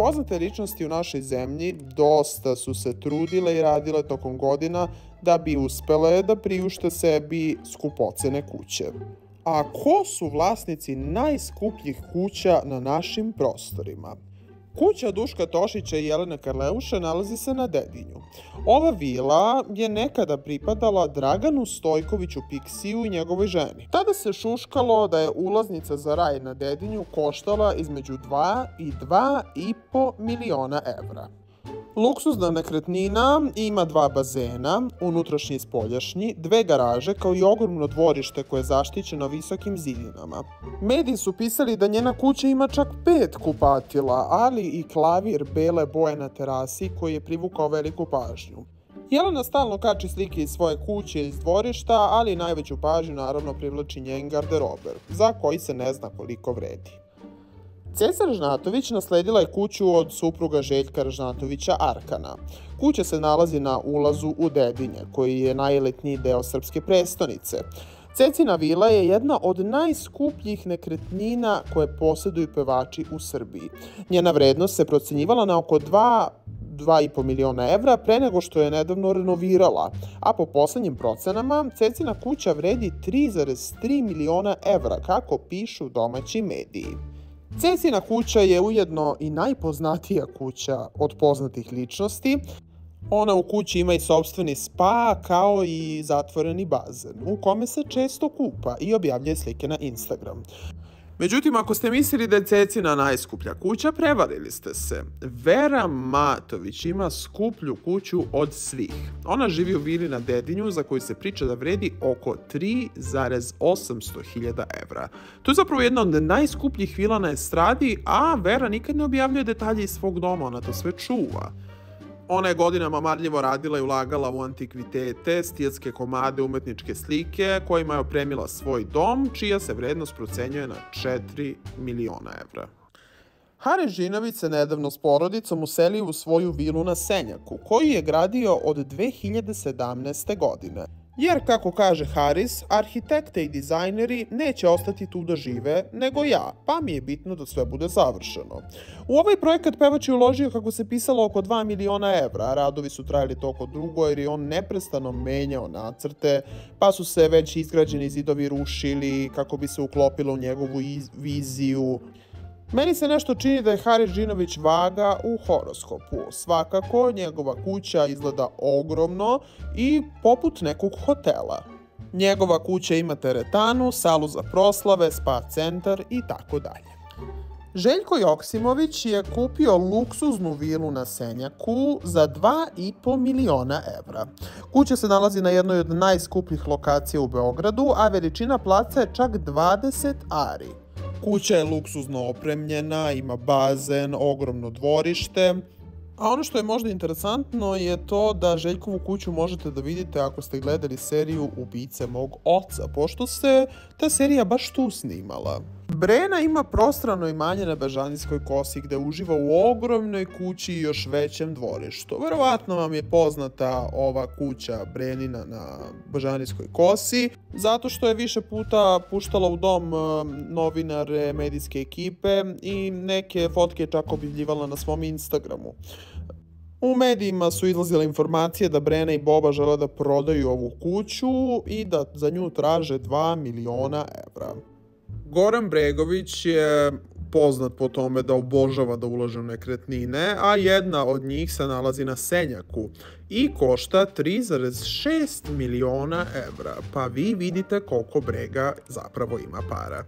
Poznate ličnosti u našoj zemlji dosta su se trudile i radile tokom godina da bi uspele da priušte sebi skupocene kuće. A ko su vlasnici najskupljih kuća na našim prostorima? Kuća Duška Tošića i Jelena Karleuša nalazi se na Dedinju. Ova vila je nekada pripadala Draganu Stojkoviću Piksiju i njegovoj ženi. Tada se šuškalo da je ulaznica za raj na Dedinju koštala između 2 i 2,5 miliona evra. Luksuzna nekretnina ima dva bazena, unutrašnji i spoljašnji, dve garaže kao i ogromno dvorište koje je zaštićeno visokim zidinama. Mediji su pisali da njena kuća ima čak pet kupatila, ali i klavir bele boje na terasi koji je privukao veliku pažnju. Jelena stalno kači slike iz svoje kuće iz dvorišta, ali najveću pažnju naravno privlači njen garderober, za koji se ne zna koliko vredi. Ceca Ražnatović nasledila je kuću od supruga Željka Ražnatovića Arkana. Kuća se nalazi na ulazu u Dedinje, koji je najeletniji deo srpske prestonice. Cecina vila je jedna od najskupljih nekretnina koje posjeduju pevači u Srbiji. Njena vrednost se procenjivala na oko 2 2,5 miliona evra pre nego što je nedavno renovirala, a po poslednjim procenama Cecina kuća vredi 3,3 miliona evra, kako pišu domaći mediji. Cecina kuća je ujedno i najpoznatija kuća od poznatih ličnosti. Ona u kući ima i sobstveni spa kao i zatvoreni bazen u kome se često kupa i objavljuje slike na Instagram. Međutim, ako ste mislili da je Cecina najskuplja kuća, prevarili ste se. Vera Matović ima skuplju kuću od svih. Ona živi u vili na Dedinju za koju se priča da vredi oko 3,800 hiljada evra. To je zapravo jedna od najskupljih vila na estradi, a Vera nikad ne objavljuje detalje iz svog doma, ona to sve čuva. Ona je godinama marljivo radila i ulagala u antikvitete, stilske komade, umetničke slike, kojima je opremila svoj dom, čija se vrednost procenjuje na 4 miliona evra. Hare Žinović se nedavno s porodicom uselio u svoju vilu na Senjaku, koju je gradio od 2017. godine. Jer, kako kaže Haris, arhitekte i dizajneri neće ostati tu da žive, nego ja, pa mi je bitno da sve bude završeno. U ovaj projekat pevač je uložio kako se pisalo oko 2 miliona evra, a radovi su trajali toko drugo jer je on neprestano menjao nacrte, pa su se već izgrađeni zidovi rušili kako bi se uklopilo u njegovu viziju. Meni se nešto čini da je Haris Žinović vaga u horoskopu. Svakako, njegova kuća izgleda ogromno i poput nekog hotela. Njegova kuća ima teretanu, salu za proslave, spa centar i tako dalje. Željko Joksimović je kupio luksuznu vilu na Senjaku za 2,5 miliona evra. Kuća se nalazi na jednoj od najskupljih lokacija u Beogradu, a veličina placa je čak 20 ari. Kuća je luksuzno opremljena, ima bazen, ogromno dvorište, A ono što je možda interesantno je to da Željkovu kuću možete da vidite ako ste gledali seriju Ubice mog oca, pošto se ta serija baš tu snimala. Brena ima prostrano imanje na Bežanijskoj kosi gde uživa u ogromnoj kući i još većem dvorištu. Verovatno vam je poznata ova kuća Brenina na Bežanijskoj kosi, zato što je više puta puštala u dom e, novinare medijske ekipe i neke fotke čak objavljivala na svom Instagramu. U medijima su izlazile informacije da Brena i Boba žele da prodaju ovu kuću i da za nju traže 2 miliona evra. Goran Bregović je poznat po tome da obožava da ulaže u nekretnine, a jedna od njih se nalazi na Senjaku i košta 3,6 miliona evra. Pa vi vidite koliko Brega zapravo ima para.